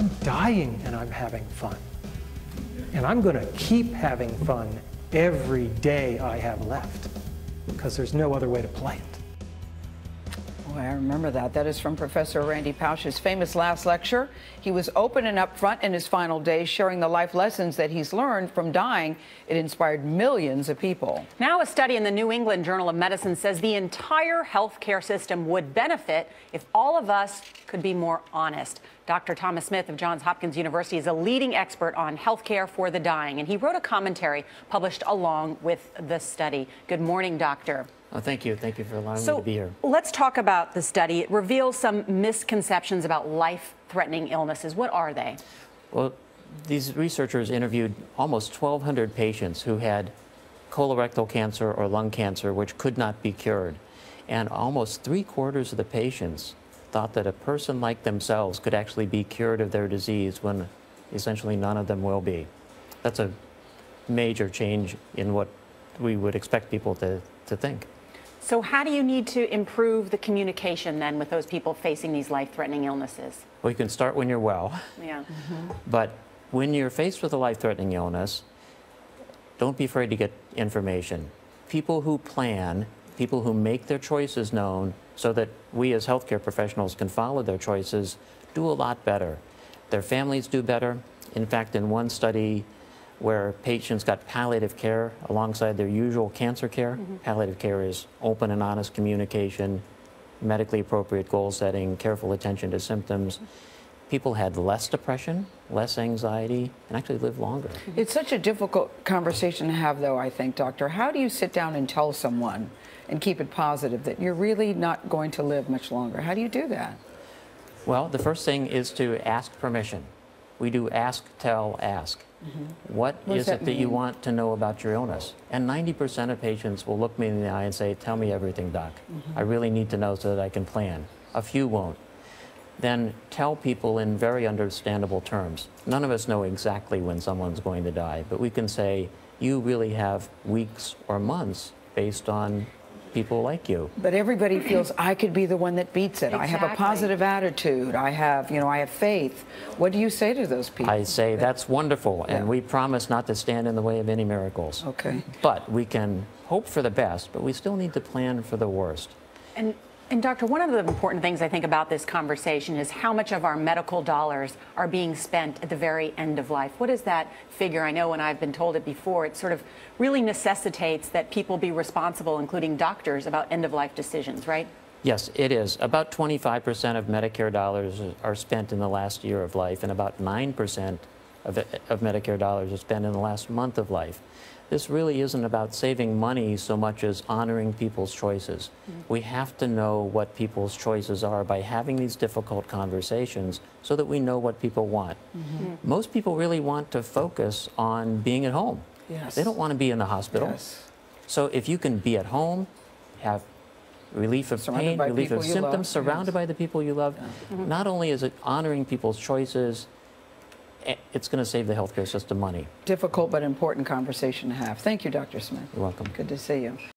I'm dying and I'm having fun. And I'm going to keep having fun every day I have left because there's no other way to play it. Boy, I remember that. That is from Professor Randy Pausch's famous last lecture. He was open and upfront in his final days, sharing the life lessons that he's learned from dying. It inspired millions of people. Now, a study in the New England Journal of Medicine says the entire healthcare system would benefit if all of us could be more honest. Dr. Thomas Smith of Johns Hopkins University is a leading expert on healthcare for the dying, and he wrote a commentary published along with the study. Good morning, doctor. Oh, thank you. Thank you for allowing so me to be here. Let's talk about the study. It reveals some misconceptions about life threatening illnesses. What are they? Well, these researchers interviewed almost 1,200 patients who had colorectal cancer or lung cancer, which could not be cured. And almost three quarters of the patients thought that a person like themselves could actually be cured of their disease when essentially none of them will be. That's a major change in what we would expect people to, to think. So, how do you need to improve the communication then with those people facing these life threatening illnesses? Well, you can start when you're well. Yeah. Mm-hmm. But when you're faced with a life threatening illness, don't be afraid to get information. People who plan, people who make their choices known so that we as healthcare professionals can follow their choices, do a lot better. Their families do better. In fact, in one study, where patients got palliative care alongside their usual cancer care. Mm -hmm. Palliative care is open and honest communication, medically appropriate goal setting, careful attention to symptoms. People had less depression, less anxiety, and actually lived longer. It's such a difficult conversation to have, though, I think, Doctor. How do you sit down and tell someone and keep it positive that you're really not going to live much longer? How do you do that? Well, the first thing is to ask permission. We do ask, tell, ask. Mm -hmm. What, what is it that you want to know about your illness? And 90% of patients will look me in the eye and say, Tell me everything, doc. Mm -hmm. I really need to know so that I can plan. A few won't. Then tell people in very understandable terms. None of us know exactly when someone's going to die, but we can say, You really have weeks or months based on people like you. But everybody feels I could be the one that beats it. Exactly. I have a positive attitude. I have, you know, I have faith. What do you say to those people? I say that's wonderful, and we promise not to stand in the way of any miracles. Okay. But we can hope for the best, but we still need to plan for the worst. And and Doctor, one of the important things I think about this conversation is how much of our medical dollars are being spent at the very end of life. What is that figure? I know when I've been told it before, it sort of really necessitates that people be responsible, including doctors, about end of life decisions, right? Yes, it is. About 25% of Medicare dollars are spent in the last year of life, and about 9% of, of Medicare dollars are spent in the last month of life this really isn't about saving money so much as honoring people's choices. Mm -hmm. We have to know what people's choices are by having these difficult conversations so that we know what people want. Mm -hmm. Most people really want to focus on being at home. Yes. They don't want to be in the hospital. Yes. So if you can be at home, have relief of surrounded pain, relief of symptoms, love. surrounded yes. by the people you love, yeah. mm -hmm. not only is it honoring people's choices, it's going to save the healthcare system money. Difficult but important conversation to have. Thank you, Dr. Smith. You're welcome. Good to see you.